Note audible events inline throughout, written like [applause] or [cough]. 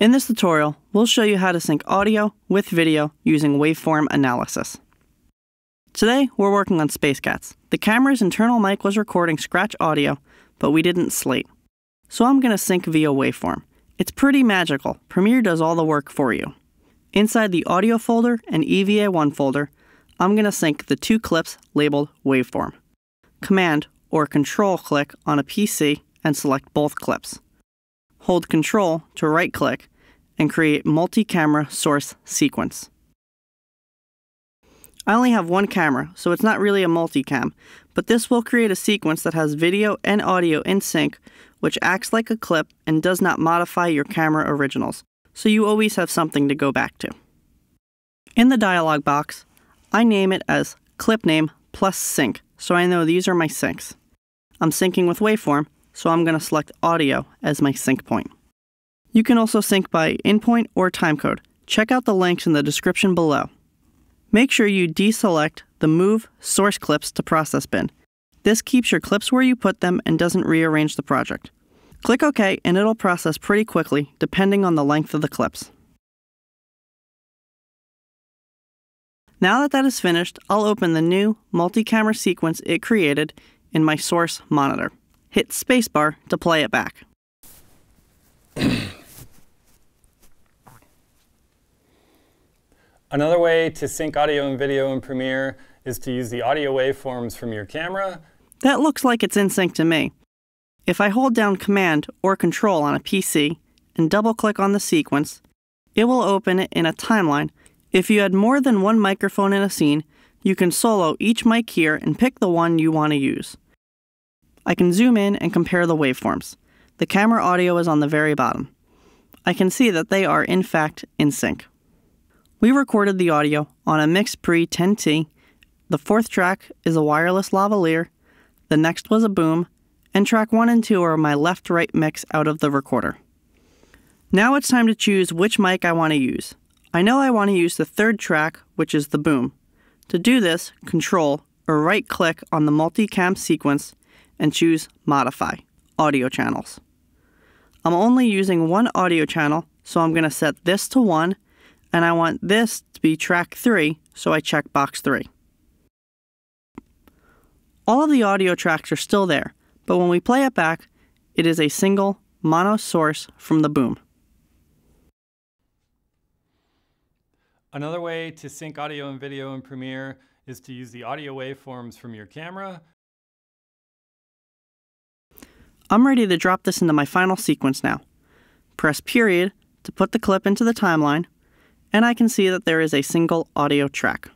In this tutorial, we'll show you how to sync audio with video using waveform analysis. Today, we're working on Space Cats. The camera's internal mic was recording scratch audio, but we didn't slate. So I'm going to sync via waveform. It's pretty magical. Premiere does all the work for you. Inside the audio folder and EVA1 folder, I'm going to sync the two clips labeled waveform. Command or Control click on a PC and select both clips. Hold Control to right click and create multi-camera source sequence. I only have one camera, so it's not really a multicam, but this will create a sequence that has video and audio in sync, which acts like a clip and does not modify your camera originals, so you always have something to go back to. In the dialog box, I name it as clip name plus sync, so I know these are my syncs. I'm syncing with waveform, so I'm going to select audio as my sync point. You can also sync by in-point or timecode. Check out the links in the description below. Make sure you deselect the Move Source Clips to Process bin. This keeps your clips where you put them and doesn't rearrange the project. Click OK and it'll process pretty quickly depending on the length of the clips. Now that that is finished, I'll open the new multi-camera sequence it created in my source monitor. Hit spacebar to play it back. [clears throat] Another way to sync audio and video in Premiere is to use the audio waveforms from your camera. That looks like it's in sync to me. If I hold down Command or Control on a PC and double click on the sequence, it will open it in a timeline. If you had more than one microphone in a scene, you can solo each mic here and pick the one you want to use. I can zoom in and compare the waveforms. The camera audio is on the very bottom. I can see that they are in fact in sync. We recorded the audio on a MixPre 10T. The fourth track is a wireless lavalier, the next was a boom, and track 1 and 2 are my left right mix out of the recorder. Now it's time to choose which mic I want to use. I know I want to use the third track, which is the boom. To do this, control or right click on the multicam sequence and choose Modify, Audio Channels. I'm only using one audio channel, so I'm going to set this to 1 and I want this to be track 3, so I check box 3. All of the audio tracks are still there, but when we play it back, it is a single mono source from the boom. Another way to sync audio and video in Premiere is to use the audio waveforms from your camera. I'm ready to drop this into my final sequence now. Press period to put the clip into the timeline, and I can see that there is a single audio track.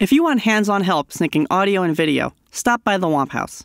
If you want hands-on help syncing audio and video, stop by the Womp Haus.